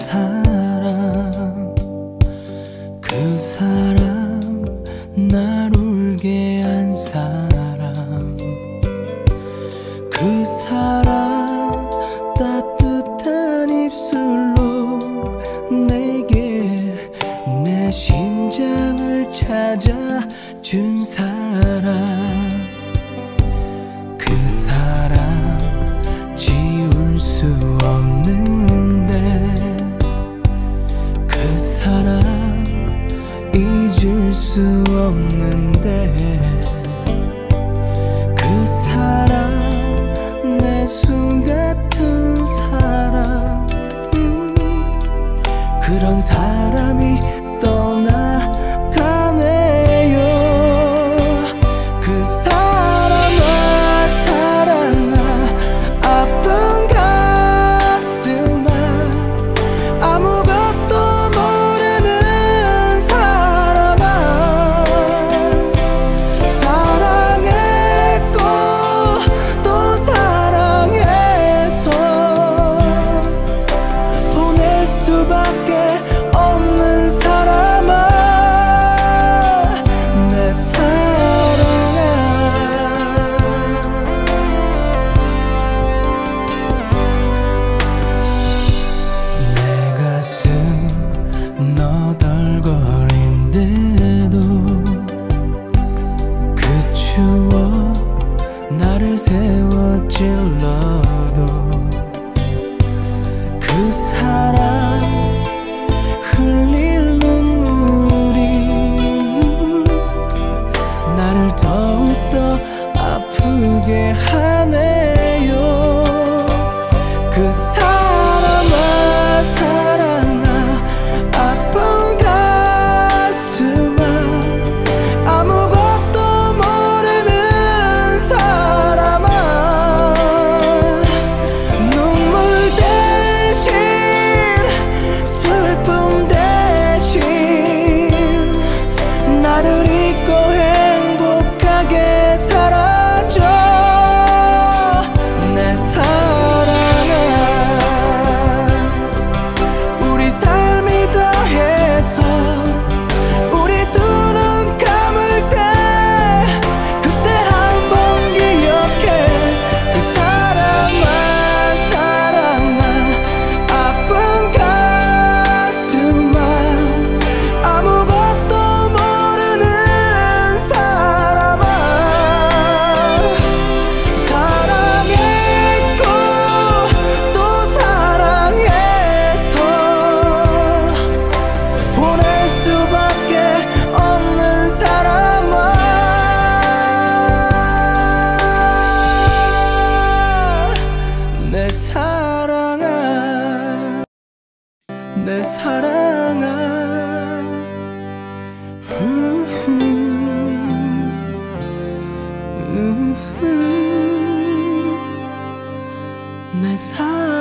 사람 그 사람 날 울게 한 사람. 그 사람 따뜻한 입술로 내게 내 심장을 찾아 준 사람. 수 없는데 그 사람 내 숨 같은 사람 음 그런 사람이 떠나 세워 나를 세워 질러도 내 사랑아. 내 사랑.